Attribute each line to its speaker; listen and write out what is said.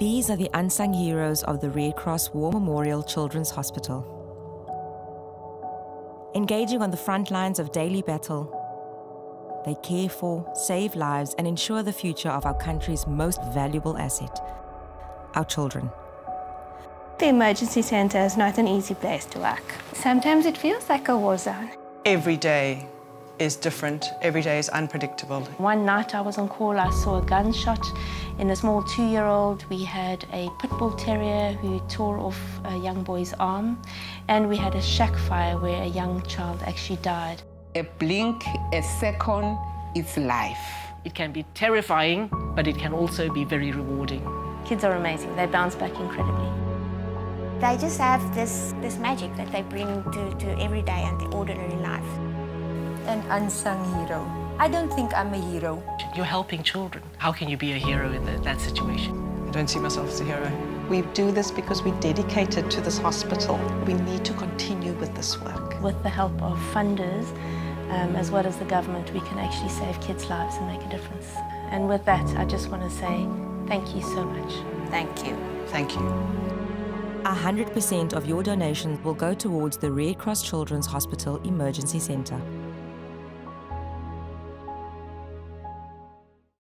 Speaker 1: These are the unsung heroes of the Red Cross War Memorial Children's Hospital. Engaging on the front lines of daily battle, they care for, save lives, and ensure the future of our country's most valuable asset our children.
Speaker 2: The emergency centre is not an easy place to work. Sometimes it feels like a war zone.
Speaker 3: Every day is different. Every day is unpredictable.
Speaker 2: One night I was on call, I saw a gunshot in a small two-year-old. We had a pit bull terrier who tore off a young boy's arm. And we had a shack fire where a young child actually died.
Speaker 4: A blink, a second, is life.
Speaker 5: It can be terrifying, but it can also be very rewarding.
Speaker 2: Kids are amazing. They bounce back incredibly.
Speaker 6: They just have this, this magic that they bring to, to everyday and the ordinary life.
Speaker 7: An unsung hero. I don't think I'm a hero.
Speaker 5: You're helping children. How can you be a hero in the, that situation?
Speaker 3: I don't see myself as a hero.
Speaker 8: We do this because we're dedicated to this hospital. We need to continue with this work.
Speaker 2: With the help of funders, um, as well as the government, we can actually save kids' lives and make a difference. And with that, I just want to say thank you so much.
Speaker 6: Thank you.
Speaker 3: Thank you.
Speaker 1: 100% of your donations will go towards the Red Cross Children's Hospital Emergency Centre.